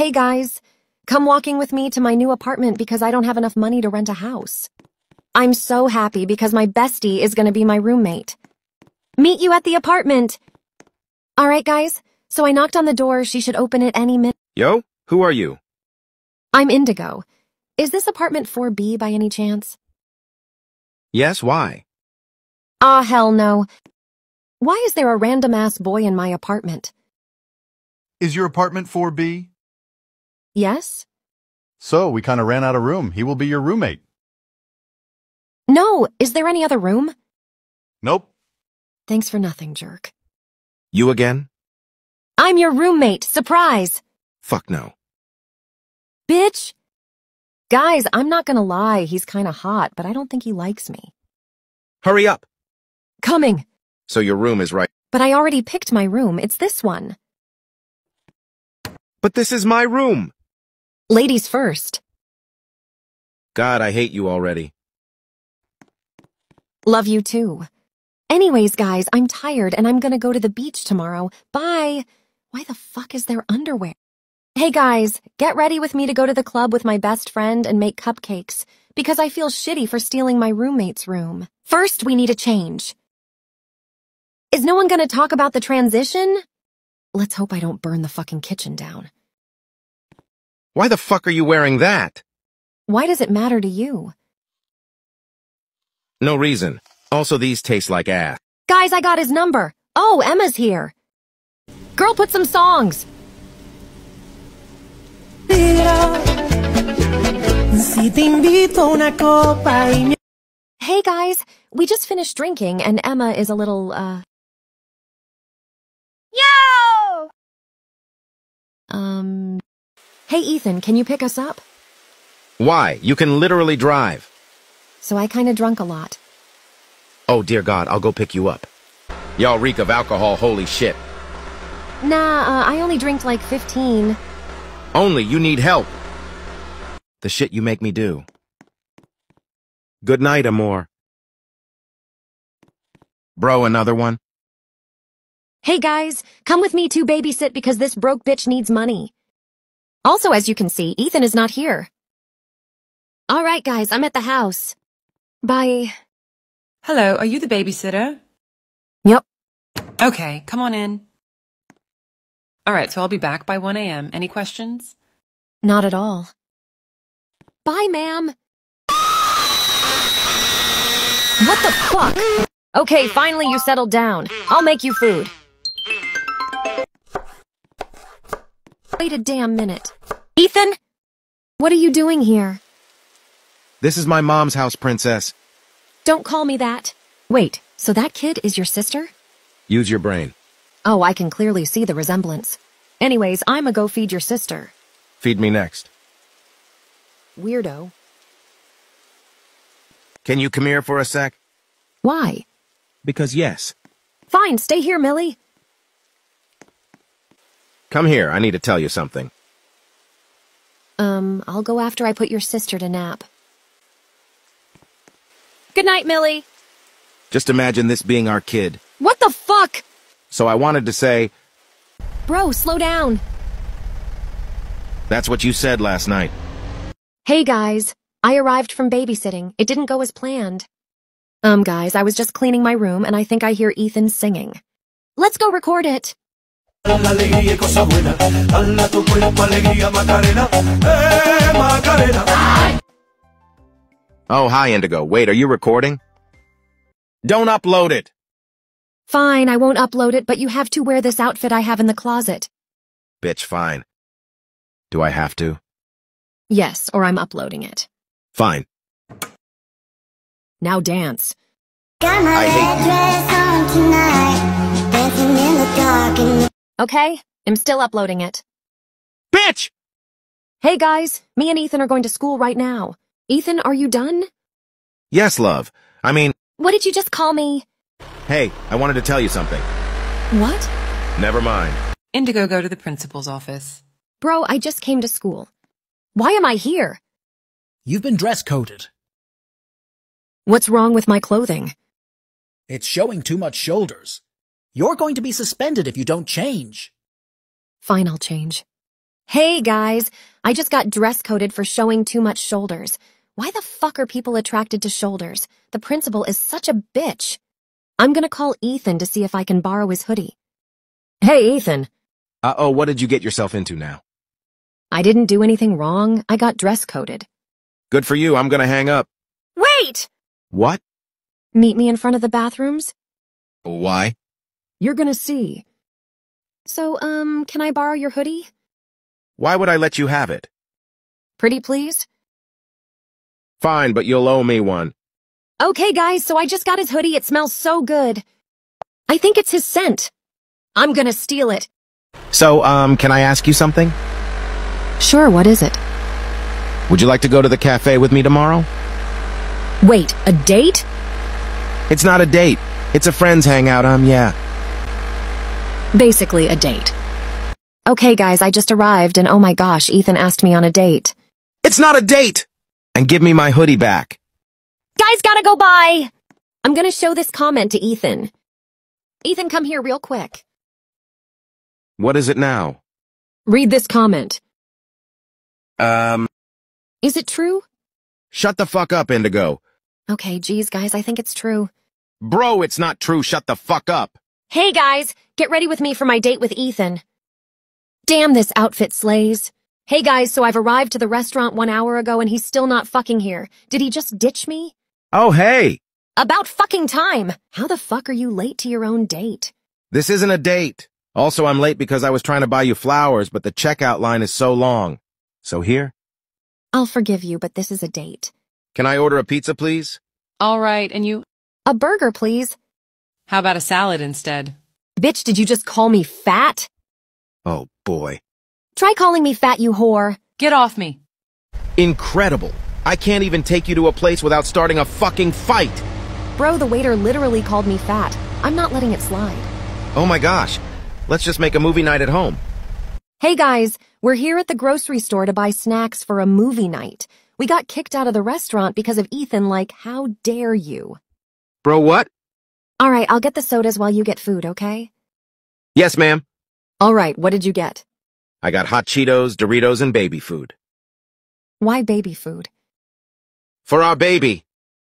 Hey guys, come walking with me to my new apartment because I don't have enough money to rent a house. I'm so happy because my bestie is gonna be my roommate. Meet you at the apartment. Alright guys, so I knocked on the door, she should open it any minute. Yo, who are you? I'm Indigo. Is this apartment 4B by any chance? Yes, why? Ah, hell no. Why is there a random ass boy in my apartment? Is your apartment 4B? Yes? So, we kind of ran out of room. He will be your roommate. No, is there any other room? Nope. Thanks for nothing, jerk. You again? I'm your roommate, surprise! Fuck no. Bitch! Guys, I'm not gonna lie, he's kinda hot, but I don't think he likes me. Hurry up! Coming! So your room is right. But I already picked my room, it's this one. But this is my room! Ladies first. God, I hate you already. Love you too. Anyways, guys, I'm tired and I'm gonna go to the beach tomorrow. Bye! Why the fuck is there underwear? Hey guys, get ready with me to go to the club with my best friend and make cupcakes, because I feel shitty for stealing my roommate's room. First, we need a change. Is no one gonna talk about the transition? Let's hope I don't burn the fucking kitchen down. Why the fuck are you wearing that? Why does it matter to you? No reason. Also, these taste like ass. Guys, I got his number. Oh, Emma's here. Girl, put some songs. Si te invito a una copa y me Hey guys, we just finished drinking and Emma is a little, uh, Yo! um... Hey Ethan, can you pick us up? Why? You can literally drive. So I kinda drunk a lot. Oh, dear God, I'll go pick you up. Y'all reek of alcohol, holy shit. Nah, uh, I only drank like 15. Only you need help. The shit you make me do. Good night, Amor. Bro, another one? Hey guys, come with me to babysit because this broke bitch needs money. Also, as you can see, Ethan is not here. Alright guys, I'm at the house. Bye. Hello, are you the babysitter? Yep. Okay, come on in. All right, so I'll be back by 1 a.m. Any questions? Not at all. Bye, ma'am. What the fuck? Okay, finally you settled down. I'll make you food. Wait a damn minute. Ethan? What are you doing here? This is my mom's house, princess. Don't call me that. Wait, so that kid is your sister? Use your brain. Oh, I can clearly see the resemblance. Anyways, I'ma go feed your sister. Feed me next. Weirdo. Can you come here for a sec? Why? Because yes. Fine, stay here, Millie. Come here, I need to tell you something. Um, I'll go after I put your sister to nap. Good night, Millie. Just imagine this being our kid. What the fuck? So I wanted to say, Bro, slow down. that's what you said last night. Hey guys, I arrived from babysitting. It didn't go as planned. Um, guys, I was just cleaning my room and I think I hear Ethan singing. Let's go record it. La alegría y cosa buena. Dala tu cuerpo alegría Macarena, eh Macarena. Oh, hi, Indigo. Wait, are you recording? Don't upload it! Fine, I won't upload it, but you have to wear this outfit I have in the closet. Bitch, fine. Do I have to? Yes, or I'm uploading it. Fine. Now dance. Got my I hate red dress on tonight, dancing in the dark and Okay, I'm still uploading it. Bitch! Hey guys, me and Ethan are going to school right now. Ethan, are you done? Yes, love. I mean, What did you just call me? hey, I wanted to tell you something. What? Never mind. Indigo, go to the principal's office. Bro, I just came to school. Why am I here? You've been dress coded. What's wrong with my clothing? It's showing too much shoulders. You're going to be suspended if you don't change. Fine, I'll change. Hey guys, I just got dress coded for showing too much shoulders. Why the fuck are people attracted to shoulders? The principal is such a bitch. I'm gonna call Ethan to see if I can borrow his hoodie. Hey, Ethan. Uh-oh, what did you get yourself into now? I didn't do anything wrong. I got dress coded. Good for you, I'm gonna hang up. Wait! What? Meet me in front of the bathrooms? Why? You're gonna see. So, um, can I borrow your hoodie? Why would I let you have it? Pretty please? Fine, but you'll owe me one. Okay, guys, so I just got his hoodie. It smells so good. I think it's his scent. I'm gonna steal it. So, um, can I ask you something? Sure, what is it? Would you like to go to the cafe with me tomorrow? Wait, a date? It's not a date. It's a friends hangout, um, yeah. Basically, a date. Okay, guys, I just arrived, and oh my gosh, Ethan asked me on a date. It's not a date! And give me my hoodie back. Guys, gotta go by! I'm gonna show this comment to Ethan. Ethan, come here real quick. What is it now? Read this comment. Um, Is it true? shut the fuck up, Indigo. Okay, geez, guys, I think it's true. Bro, it's not true, shut the fuck up. Hey, guys, get ready with me for my date with Ethan. Damn, this outfit slays. Hey, guys, so I've arrived to the restaurant one hour ago and he's still not fucking here. Did he just ditch me? Oh, hey! About fucking time! How the fuck are you late to your own date? This isn't a date. Also, I'm late because I was trying to buy you flowers, but the checkout line is so long. So here? I'll forgive you, but this is a date. Can I order a pizza, please? All right, and you? A burger, please. How about a salad instead? Bitch, did you just call me fat? Oh, boy. Try calling me fat, you whore. Get off me. Incredible. I can't even take you to a place without starting a fucking fight. Bro, the waiter literally called me fat. I'm not letting it slide. Oh my gosh. Let's just make a movie night at home. Hey guys, we're here at the grocery store to buy snacks for a movie night. We got kicked out of the restaurant because of Ethan, like, how dare you? Bro, what? Alright, I'll get the sodas while you get food, okay? Yes, ma'am. Alright, what did you get? I got hot Cheetos, Doritos, and baby food. Why baby food? For our baby.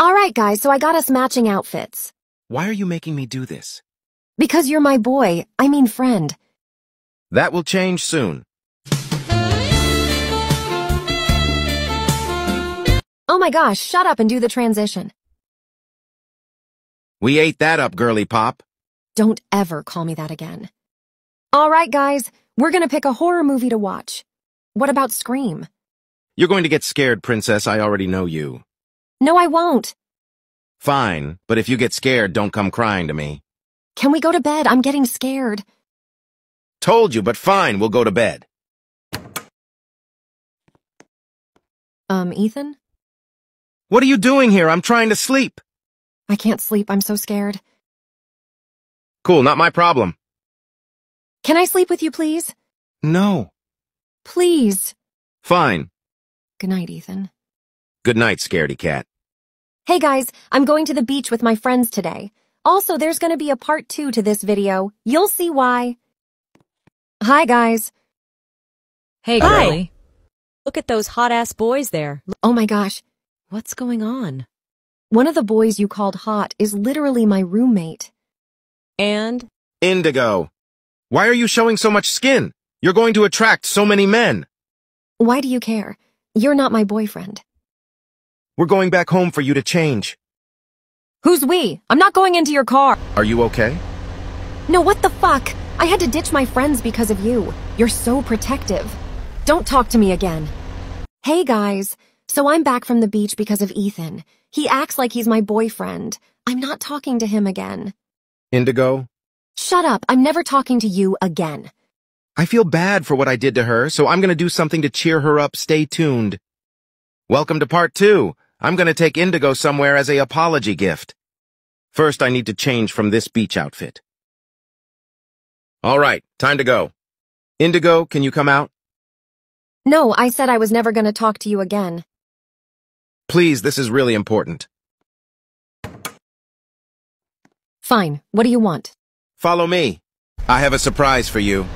Alright guys, so I got us matching outfits. Why are you making me do this? Because you're my boy, I mean friend. That will change soon. Oh my gosh, shut up and do the transition. We ate that up, girly pop. Don't ever call me that again. Alright guys, we're gonna pick a horror movie to watch. What about Scream? You're going to get scared, princess. I already know you. No, I won't. Fine, but if you get scared, don't come crying to me. Can we go to bed? I'm getting scared. Told you, but fine, we'll go to bed. Um, Ethan? What are you doing here? I'm trying to sleep. I can't sleep. I'm so scared. Cool, not my problem. Can I sleep with you, please? No. Please. Fine. Good night, Ethan. Good night, scaredy cat. Hey guys, I'm going to the beach with my friends today. Also, there's gonna be a part two to this video. You'll see why. Hi guys. Hey, Hi. girlie. Look at those hot ass boys there. Oh my gosh. What's going on? One of the boys you called hot is literally my roommate. And Indigo. Why are you showing so much skin? You're going to attract so many men. Why do you care? You're not my boyfriend. We're going back home for you to change. Who's we? I'm not going into your car. Are you okay? No, what the fuck? I had to ditch my friends because of you. You're so protective. Don't talk to me again. Hey guys, so I'm back from the beach because of Ethan. He acts like he's my boyfriend. I'm not talking to him again. Indigo, Shut up, I'm never talking to you again. I feel bad for what I did to her, so I'm gonna do something to cheer her up. Stay tuned. Welcome to part two. I'm gonna take Indigo somewhere as a apology gift. First, I need to change from this beach outfit. All right, time to go. Indigo, can you come out? No, I said I was never gonna talk to you again. Please, this is really important. Fine, what do you want? Follow me. I have a surprise for you.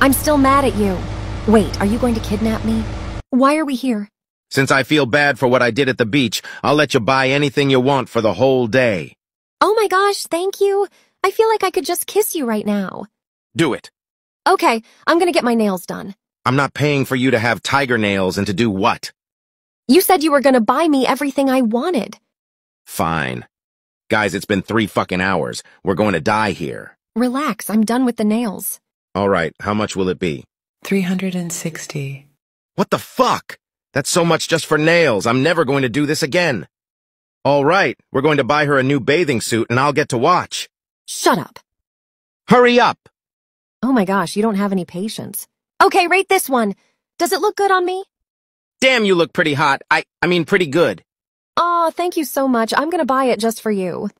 I'm still mad at you. Wait, are you going to kidnap me? Why are we here? Since I feel bad for what I did at the beach, I'll let you buy anything you want for the whole day. Oh my gosh, thank you. I feel like I could just kiss you right now. Do it. Okay, I'm gonna get my nails done. I'm not paying for you to have tiger nails and to do what? You said you were gonna buy me everything I wanted. Fine. Guys, it's been three fucking hours. We're going to die here. Relax, I'm done with the nails. All right, how much will it be? 360. What the fuck? That's so much just for nails. I'm never going to do this again. All right, we're going to buy her a new bathing suit and I'll get to watch. Shut up. Hurry up! Oh my gosh, you don't have any patience. Okay, rate this one. Does it look good on me? Damn, you look pretty hot. I, I mean pretty good. Aw, thank you so much. I'm gonna buy it just for you.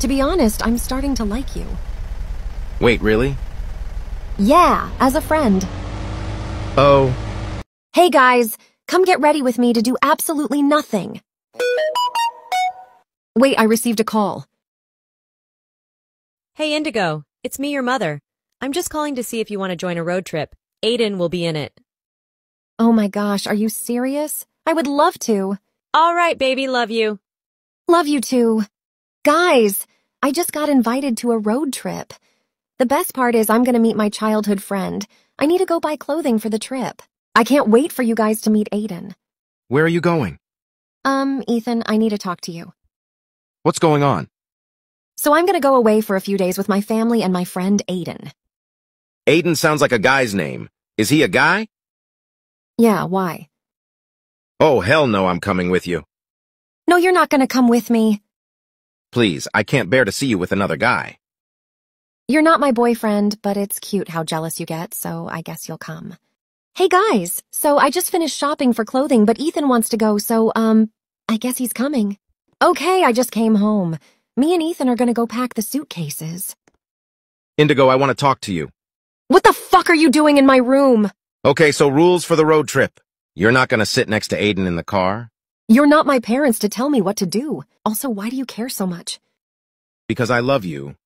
To be honest, I'm starting to like you. Wait, really? Yeah, as a friend. Oh, Hey guys, come get ready with me to do absolutely nothing. Wait, I received a call. Hey, Indigo. It's me, your mother. I'm just calling to see if you want to join a road trip. Aiden will be in it. Oh my gosh, are you serious? I would love to. All right, baby. Love you. Love you too. Guys, I just got invited to a road trip. The best part is I'm gonna meet my childhood friend. I need to go buy clothing for the trip. I can't wait for you guys to meet Aiden. where are you going? Um, Ethan, I need to talk to you. What's going on? So I'm gonna go away for a few days with my family and my friend Aiden. Aiden sounds like a guy's name. Is he a guy? Yeah, why? Oh, hell no, I'm coming with you. No, you're not gonna come with me. Please, I can't bear to see you with another guy. You're not my boyfriend, but it's cute how jealous you get, so I guess you'll come. Hey guys, so I just finished shopping for clothing, but Ethan wants to go, so, um, I guess he's coming. Okay, I just came home. Me and Ethan are gonna go pack the suitcases. Indigo, I want to talk to you. What the fuck are you doing in my room? Okay, so rules for the road trip. You're not going to sit next to Aiden in the car? You're not my parents to tell me what to do. Also, why do you care so much? Because I love you,